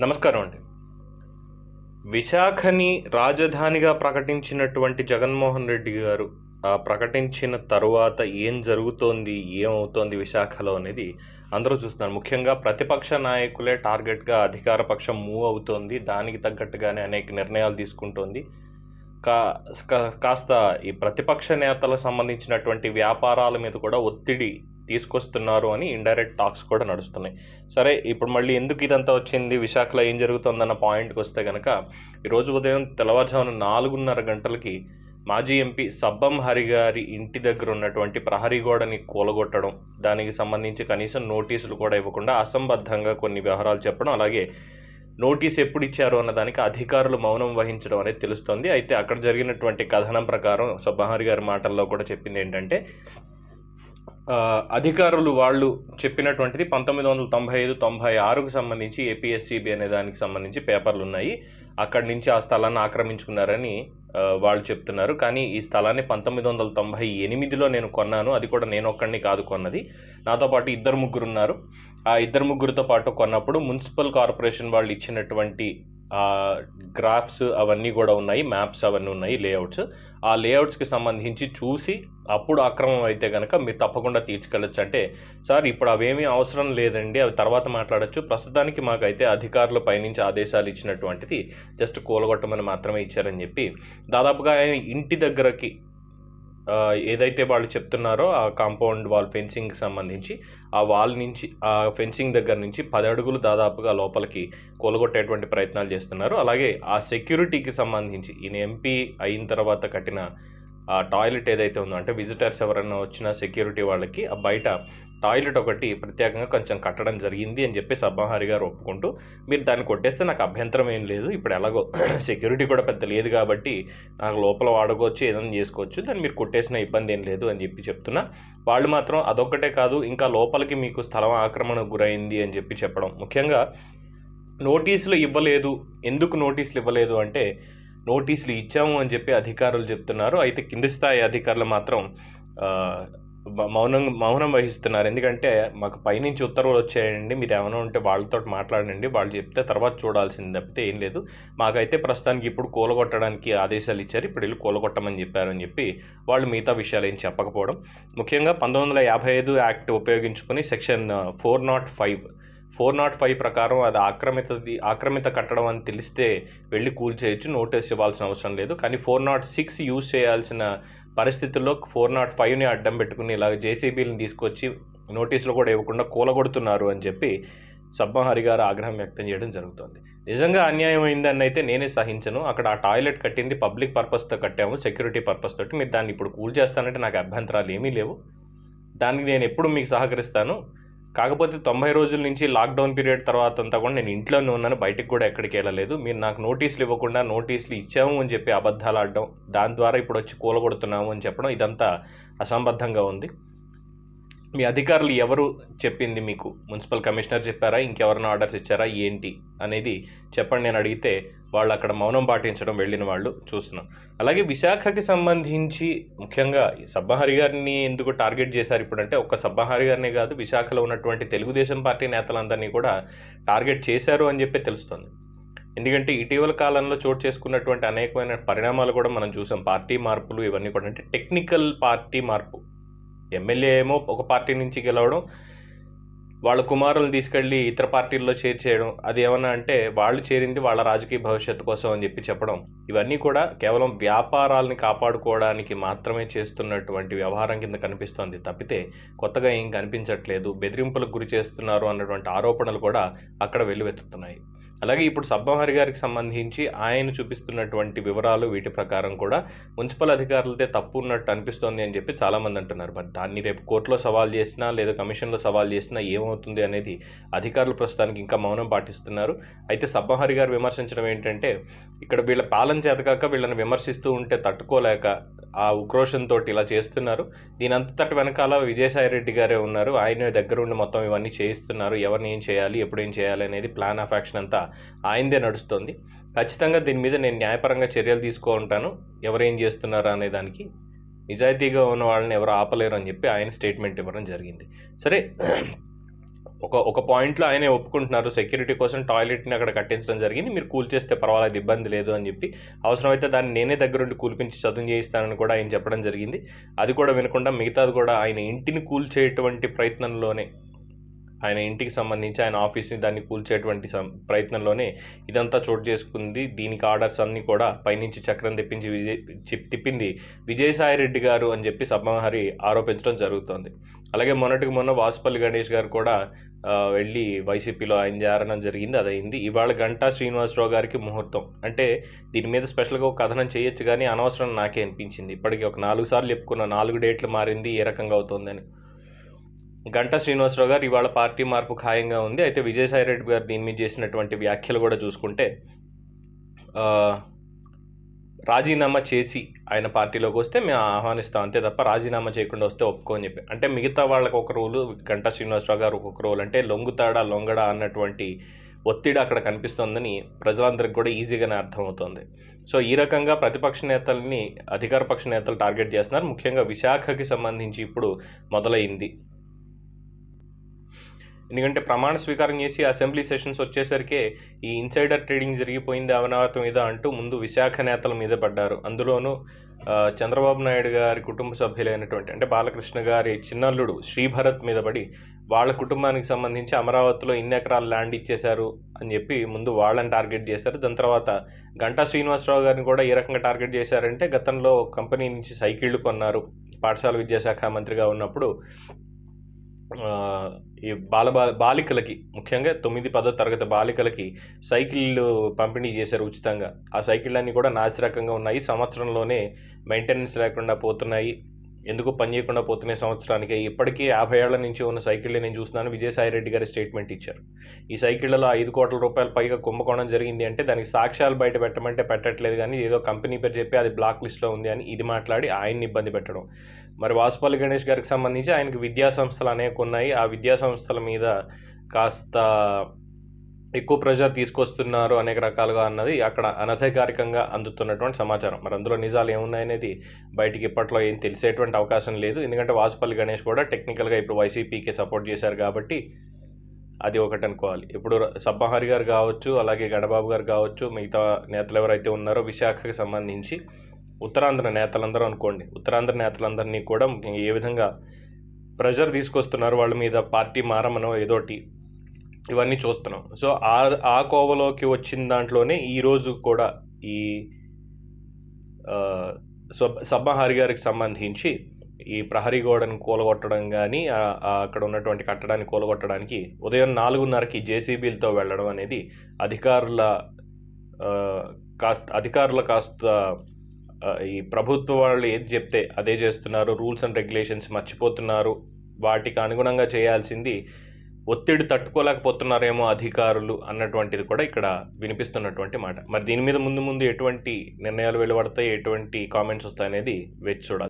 నమస్కారం అండి. విశాఖని రాజధానిగా ప్రకటించినటువంటి జగన్మోహన్ రెడ్డి గారు ఆ ప్రకటించిన తరువాత ఏం జరుగుతోంది ఏమవుతోంది విశాఖలో అనేది అందరూ చూస్తున్నారు. ముఖ్యంగా ప్రతిపక్ష నాయకులే టార్గెట్గా అధికార పక్షం మూవ్ అవుతోంది దానికి తగ్గట్టుగానే అనేక నిర్ణయాలు తీసుకుంటోంది. కా కా- కాస్త ఈ ప్రతిపక్ష నేతలకు సంబంధించినటువంటి వ్యాపారాల మీద కూడా ఒత్తిడి తీసుకొస్తున్నారు అని ఇండైరెక్ట్ టాక్స్ కూడా నడుస్తున్నాయి. సరే ఇప్పుడు మళ్ళీ ఎందుకు ఇదంతా వచ్చింది? విశాఖలో ఏం జరుగుతుందన్న పాయింట్కి వస్తే కనుక ఈరోజు ఉదయం తెల్లవారుజామున నాలుగున్నర గంటలకి మాజీ ఎంపీ సబ్బం హరి గారి ఇంటి దగ్గర ఉన్నటువంటి ప్రహరీ గోడని కూలగొట్టడం దానికి సంబంధించి కనీసం నోటీసులు కూడా ఇవ్వకుండా అసంబద్ధంగా కొన్ని వ్యవహారాలు చెప్పడం అలాగే నోటీస్ ఎప్పుడు ఇచ్చారు అన్న దానికి అధికారులు మౌనం వహించడం అనేది తెలుస్తోంది. అయితే అక్కడ జరిగినటువంటి కథనం ప్రకారం సబ్బహరి గారి మాటల్లో కూడా చెప్పింది ఏంటంటే అధికారులు వాళ్ళు చెప్పినటువంటిది పంతొమ్మిది వందల తొంభై ఐదు తొంభై ఆరుకు సంబంధించి ఏపీఎస్సీబీ అనే దానికి సంబంధించి పేపర్లు ఉన్నాయి అక్కడి నుంచి ఆ స్థలాన్ని ఆక్రమించుకున్నారని వాళ్ళు చెప్తున్నారు. కానీ ఈ స్థలాన్ని పంతొమ్మిది వందల తొంభై ఎనిమిదిలో నేను కొన్నాను. అది కూడా నేను ఒక్కడిని కాదు కొన్నది. నాతో పాటు ఇద్దరు ముగ్గురు ఉన్నారు ఆ ఇద్దరు ముగ్గురితో పాటు కొన్నప్పుడు మున్సిపల్ కార్పొరేషన్ వాళ్ళు ఇచ్చినటువంటి గ్రాఫ్స్ అవన్నీ కూడా ఉన్నాయి. మ్యాప్స్ అవన్నీ ఉన్నాయి లేఅవుట్స్. ఆ లేఅవుట్స్కి సంబంధించి చూసి అప్పుడు అక్రమం అయితే కనుక మీరు తప్పకుండా తీర్చుకెళ్ళచ్చు. అంటే సార్ ఇప్పుడు అవేమీ అవసరం లేదండి. అవి తర్వాత మాట్లాడొచ్చు. ప్రస్తుతానికి మాకైతే అధికారులు పైనుంచి ఆదేశాలు ఇచ్చినటువంటిది జస్ట్ కూలగొట్టమని మాత్రమే ఇచ్చారని చెప్పి దాదాపుగా ఆయన ఇంటి దగ్గరకి ఏదైతే వాళ్ళు చెప్తున్నారో ఆ కాంపౌండ్ వాల్ ఫెన్సింగ్కి సంబంధించి ఆ వాల్ నుంచి ఆ ఫెన్సింగ్ దగ్గర నుంచి పది అడుగులు దాదాపుగా లోపలికి కూలగొట్టేటువంటి ప్రయత్నాలు చేస్తున్నారు. అలాగే ఆ సెక్యూరిటీకి సంబంధించి ఈయన ఎంపీ అయిన తర్వాత కట్టిన ఆ టాయిలెట్ ఏదైతే ఉందో అంటే విజిటర్స్ ఎవరైనా వచ్చిన సెక్యూరిటీ వాళ్ళకి ఆ బయట టాయిలెట్ ఒకటి ప్రత్యేకంగా కొంచెం కట్టడం జరిగింది అని చెప్పి అబ్బాహారి గారు ఒప్పుకుంటూ మీరు దాన్ని కొట్టేస్తే నాకు అభ్యంతరం ఏం లేదు. ఇప్పుడు ఎలాగో సెక్యూరిటీ కూడా పెద్ద లేదు కాబట్టి నాకు లోపల వాడుకోవచ్చు ఏదైనా చేసుకోవచ్చు. దాన్ని మీరు కొట్టేసిన ఇబ్బంది ఏం లేదు అని చెప్పి చెప్తున్నా. వాళ్ళు మాత్రం అదొక్కటే కాదు ఇంకా లోపలికి మీకు స్థలం ఆక్రమణకు గురైంది అని చెప్పి చెప్పడం. ముఖ్యంగా నోటీసులు ఇవ్వలేదు. ఎందుకు నోటీసులు ఇవ్వలేదు అంటే నోటీసులు ఇచ్చాము అని చెప్పి అధికారులు చెప్తున్నారు. అయితే కింది స్థాయి అధికారులు మాత్రం మౌనం మౌనం వహిస్తున్నారు. ఎందుకంటే మాకు పైనుంచి ఉత్తర్వులు వచ్చాయండి. మీరు ఏమైనా ఉంటే వాళ్ళతో మాట్లాడండి. వాళ్ళు చెప్తే తర్వాత చూడాల్సింది తప్పితే ఏం లేదు. మాకైతే ప్రస్తుతానికి ఇప్పుడు కూలగొట్టడానికి ఆదేశాలు ఇచ్చారు. ఇప్పుడు వెళ్ళి కూలగొట్టమని చెప్పారని చెప్పి వాళ్ళు మిగతా విషయాలు ఏం చెప్పకపోవడం. ముఖ్యంగా పంతొమ్మిది వందల యాభై ఐదు యాక్ట్ ఉపయోగించుకొని section four not five four not five ప్రకారం అది ఆక్రమితది ఆక్రమిత కట్టడం అని తెలిస్తే వెళ్ళి కూల్ చేయొచ్చు నోటీస్ ఇవ్వాల్సిన అవసరం లేదు. కానీ ఫోర్ నాట్ సిక్స్ యూజ్ చేయాల్సిన పరిస్థితుల్లో ఫోర్ నాట్ ఫైవ్ని అడ్డం పెట్టుకుని ఇలా జేసీబీలను తీసుకొచ్చి నోటీసులు కూడా ఇవ్వకుండా కూలగొడుతున్నారు అని చెప్పి సబ్బహరి గారు ఆగ్రహం వ్యక్తం చేయడం జరుగుతుంది. నిజంగా అన్యాయం అయిందని అయితే నేనే సహించను. అక్కడ ఆ టాయిలెట్ కట్టింది పబ్లిక్ పర్పస్తో కట్టాము సెక్యూరిటీ పర్పస్ తోటి. మీరు దాన్ని ఇప్పుడు కూల్ చేస్తానంటే నాకు అభ్యంతరాలు ఏమీ లేవు. దానికి నేను ఎప్పుడు మీకు సహకరిస్తాను. కాకపోతే తొంభై రోజుల నుంచి లాక్డౌన్ పీరియడ్ తర్వాత అంతా కూడా నేను ఇంట్లోనే ఉన్నాను బయటికి కూడా ఎక్కడికి వెళ్ళలేదు. మీరు నాకు నోటీసులు ఇవ్వకుండా నోటీసులు ఇచ్చాము అని చెప్పి అబద్ధాలు ఆడడం దాని ద్వారా ఇప్పుడు వచ్చి కూలగొడుతున్నాము అని చెప్పడం ఇదంతా అసంబద్ధంగా ఉంది. మీ అధికారులు ఎవరు చెప్పింది మీకు? మున్సిపల్ కమిషనర్ చెప్పారా? ఇంకెవరైనా ఆర్డర్స్ ఇచ్చారా? ఏంటి? అనేది చెప్పండి నేను అడిగితే వాళ్ళు అక్కడ మౌనం పాటించడం వెళ్ళిన వాళ్ళు చూస్తున్నాం. అలాగే విశాఖకి సంబంధించి ముఖ్యంగా ఈ సబ్బహరి గారిని ఎందుకు టార్గెట్ చేశారు ఇప్పుడు అంటే ఒక్క సబ్బహరి గారినే కాదు విశాఖలో ఉన్నటువంటి తెలుగుదేశం పార్టీ నేతలందరినీ కూడా టార్గెట్ చేశారు అని చెప్పి తెలుస్తుంది. ఎందుకంటే ఇటీవల కాలంలో చోటు చేసుకున్నటువంటి అనేకమైన పరిణామాలు కూడా మనం చూసాం. పార్టీ మార్పులు ఇవన్నీ కూడా అంటే టెక్నికల్ పార్టీ మార్పు. ఎమ్మెల్యే ఏమో ఒక పార్టీ నుంచి గెలవడం వాళ్ళ కుమారులను తీసుకెళ్ళి ఇతర పార్టీల్లో చేర్చేయడం అది ఏమన్నా అంటే వాళ్ళు చేరింది వాళ్ళ రాజకీయ భవిష్యత్తు కోసం అని చెప్పి చెప్పడం. ఇవన్నీ కూడా కేవలం వ్యాపారాలని కాపాడుకోవడానికి మాత్రమే చేస్తున్నటువంటి వ్యవహారం కింద కనిపిస్తోంది. తప్పితే కొత్తగా ఏం కనిపించట్లేదు. బెదిరింపులకు గురి చేస్తున్నారు అన్నటువంటి ఆరోపణలు కూడా అక్కడ వెల్లువెత్తుతున్నాయి. అలాగే ఇప్పుడు సబ్బహరి గారికి సంబంధించి ఆయన చూపిస్తున్నటువంటి వివరాలు వీటి ప్రకారం కూడా మున్సిపల్ అధికారులదే తప్పు ఉన్నట్టు అనిపిస్తోంది అని చెప్పి చాలామంది అంటున్నారు. మరి దాన్ని రేపు కోర్టులో సవాల్ చేసినా లేదా కమిషన్లో సవాల్ చేసినా ఏమవుతుంది అనేది అధికారులు ప్రస్తుతానికి ఇంకా మౌనం పాటిస్తున్నారు. అయితే సబ్బహరి గారు విమర్శించడం ఏంటంటే ఇక్కడ వీళ్ళ పాలన చేతకాక వీళ్ళని విమర్శిస్తూ ఉంటే తట్టుకోలేక ఆ ఉక్రోషంతో ఇలా చేస్తున్నారు. దీని అంతటి వెనకాల విజయసాయి రెడ్డి గారే ఉన్నారు. ఆయన దగ్గర ఉండి మొత్తం ఇవన్నీ చేయిస్తున్నారు. ఎవరిని ఏం చేయాలి ఎప్పుడు ఏం చేయాలి అనేది ప్లాన్ ఆఫ్ యాక్షన్ అంతా ఆయనదే నడుస్తుంది. ఖచ్చితంగా దీని మీద నేను న్యాయపరంగా చర్యలు తీసుకో ఉంటాను. ఎవరేం చేస్తున్నారు అనే దానికి నిజాయితీగా ఉన్న వాళ్ళని ఎవరు ఆపలేరు అని చెప్పి ఆయన స్టేట్మెంట్ ఇవ్వడం జరిగింది. సరే ఒక ఒక పాయింట్లో ఆయనే ఒప్పుకుంటున్నారు సెక్యూరిటీ కోసం టాయిలెట్ని అక్కడ కట్టించడం జరిగింది మీరు కూల్ చేస్తే పర్వాలేదు ఇబ్బంది లేదు అని చెప్పి. అవసరమైతే దాన్ని నేనే దగ్గరుండి కూల్పించి చదువు చేయిస్తానని కూడా ఆయన చెప్పడం జరిగింది. అది కూడా వినకుండా మిగతాది కూడా ఆయన ఇంటిని కూల్ చేయటువంటి ప్రయత్నంలోనే ఆయన ఇంటికి సంబంధించి ఆయన ఆఫీస్ని దాన్ని కూల్చేటువంటి సం- ప్రయత్నంలోనే ఇదంతా చోటు చేసుకుంది. దీనికి ఆర్డర్స్ అన్నీ కూడా పైనుంచి చక్రం తెప్పించి విజయ్ తిప్పింది విజయసాయి రెడ్డి గారు అని చెప్పి సబ్బమహరి ఆరోపించడం జరుగుతోంది. అలాగే మొన్నటికి మొన్న వాసుపల్లి గణేష్ గారు కూడా వెళ్ళి వైసీపీలో ఆయన చేరడం జరిగింది అది అయింది. ఇవాళ గంటా శ్రీనివాసరావు గారికి ముహూర్తం. అంటే దీని మీద స్పెషల్గా ఒక కథనం చేయొచ్చు కానీ అనవసరం నాకే అనిపించింది. ఇప్పటికి ఒక నాలుగు సార్లు చెప్పుకున్న నాలుగు డేట్లు మారింది ఏ రకంగా అవుతుందని. గంటా శ్రీనివాసరావు గారు ఇవాళ పార్టీ మార్పు ఖాయంగా ఉంది. అయితే విజయసాయి రెడ్డి గారు దీని మీద చేసినటువంటి వ్యాఖ్యలు కూడా చూసుకుంటే రాజీనామా చేసి ఆయన పార్టీలోకి వస్తే మేము ఆహ్వానిస్తాం. అంతే తప్ప రాజీనామా చేయకుండా వస్తే ఒప్పుకోని చెప్పి. అంటే మిగతా వాళ్ళకి ఒక రోలు గంటా శ్రీనివాసరావు గారు ఒక్కొక్క రోల్. అంటే లొంగుతాడా లొంగడా అన్నటువంటి ఒత్తిడి అక్కడ కనిపిస్తోందని ప్రజలందరికీ కూడా ఈజీగానే అర్థమవుతోంది. సో ఈ రకంగా ప్రతిపక్ష నేతల్ని అధికార పక్ష నేతలు టార్గెట్ చేస్తున్నారు. ముఖ్యంగా విశాఖకి సంబంధించి ఇప్పుడు మొదలైంది. ఎందుకంటే ప్రమాణ స్వీకారం చేసి అసెంబ్లీ సెషన్స్ వచ్చేసరికి ఈ ఇన్సైడర్ ట్రేడింగ్ జరిగిపోయింది అవినావతం మీద అంటూ ముందు విశాఖ నేతల మీద పడ్డారు. అందులోనూ చంద్రబాబు నాయుడు గారి కుటుంబ సభ్యులైనటువంటి అంటే బాలకృష్ణ గారి చిన్నల్లుడు శ్రీభరత్ మీద పడి వాళ్ళ కుటుంబానికి సంబంధించి అమరావతిలో ఇన్ని ఎకరాలు ల్యాండ్ ఇచ్చేశారు అని చెప్పి ముందు వాళ్ళని టార్గెట్ చేశారు. దాని తర్వాత గంటా శ్రీనివాసరావు గారిని కూడా ఏ రకంగా టార్గెట్ చేశారంటే గతంలో కంపెనీ నుంచి సైకిళ్ళు కొన్నారు. పాఠశాల విద్యాశాఖ మంత్రిగా ఉన్నప్పుడు ఈ బాల బాలికలకి ముఖ్యంగా తొమ్మిది పదో తరగతి బాలికలకి సైకిళ్ళు పంపిణీ చేశారు ఉచితంగా. ఆ సైకిళ్ళన్నీ కూడా నాసిరకంగా ఉన్నాయి. సంవత్సరంలోనే మెయింటెనెన్స్ లేకుండా పోతున్నాయి. ఎందుకు పని చేయకుండా పోతున్నాయి సంవత్సరానికి? ఇప్పటికీ యాభై ఏళ్ళ నుంచి ఉన్న సైకిళ్ళే నేను చూస్తున్నాను. విజయసాయి రెడ్డి గారి స్టేట్మెంట్ ఇచ్చారు. ఈ సైకిళ్ళలో ఐదు కోట్ల రూపాయల పైగా కుంభకోణం జరిగింది అంటే దానికి సాక్ష్యాలు బయట పెట్టమంటే పెట్టట్లేదు కానీ ఏదో కంపెనీ పేరు చెప్పి అది బ్లాక్ లిస్ట్లో ఉంది అని ఇది మాట్లాడి ఆయన్ని ఇబ్బంది పెట్టడం. మరి వాసుపల్లి గణేష్ గారికి సంబంధించి ఆయనకి విద్యా సంస్థలు అనేక ఉన్నాయి. ఆ విద్యా సంస్థల మీద కాస్త ఎక్కువ ప్రెషర్ తీసుకొస్తున్నారు అనేక రకాలుగా అన్నది అక్కడ అనధికారికంగా అందుతున్నటువంటి సమాచారం. మరి అందులో నిజాలు ఏమున్నాయనేది బయటికి ఇప్పట్లో ఏం తెలిసేటువంటి అవకాశం లేదు. ఎందుకంటే వాసుపల్లి గణేష్ కూడా టెక్నికల్గా ఇప్పుడు వైసీపీకి సపోర్ట్ చేశారు కాబట్టి అది ఒకటి అనుకోవాలి. ఇప్పుడు సబ్బహరి గారు కావచ్చు అలాగే గడబాబు గారు కావచ్చు మిగతా నేతలు ఎవరైతే ఉన్నారో విశాఖకి సంబంధించి ఉత్తరాంధ్ర నేతలందరూ అనుకోండి. ఉత్తరాంధ్ర నేతలందరినీ కూడా ఏ విధంగా ప్రెషర్ తీసుకొస్తున్నారు వాళ్ళ మీద పార్టీ మారమనో ఏదోటి ఇవన్నీ చూస్తున్నాం. సో ఆ ఆ కోవలోకి వచ్చిన దాంట్లోనే ఈరోజు కూడా ఈ సబ్బహారి సబ్బహరి గారికి సంబంధించి ఈ ప్రహరీ గోడను కూలగొట్టడం కానీ అక్కడ ఉన్నటువంటి కట్టడాన్ని కూలగొట్టడానికి ఉదయం నాలుగున్నరకి జేసీబీలతో వెళ్ళడం అనేది అధికారుల కాస్త అధికారుల కాస్త ఈ ప్రభుత్వ వాళ్ళు ఏది చెప్తే అదే చేస్తున్నారు రూల్స్ అండ్ రెగ్యులేషన్స్ మర్చిపోతున్నారు వాటికి అనుగుణంగా చేయాల్సింది ఒత్తిడి తట్టుకోలేకపోతున్నారేమో అధికారులు అన్నటువంటిది కూడా ఇక్కడ వినిపిస్తున్నటువంటి మాట. మరి దీని మీద ముందు ముందు ఎటువంటి నిర్ణయాలు వెలువడతాయి ఎటువంటి కామెంట్స్ వస్తాయనేది వేచి చూడాలి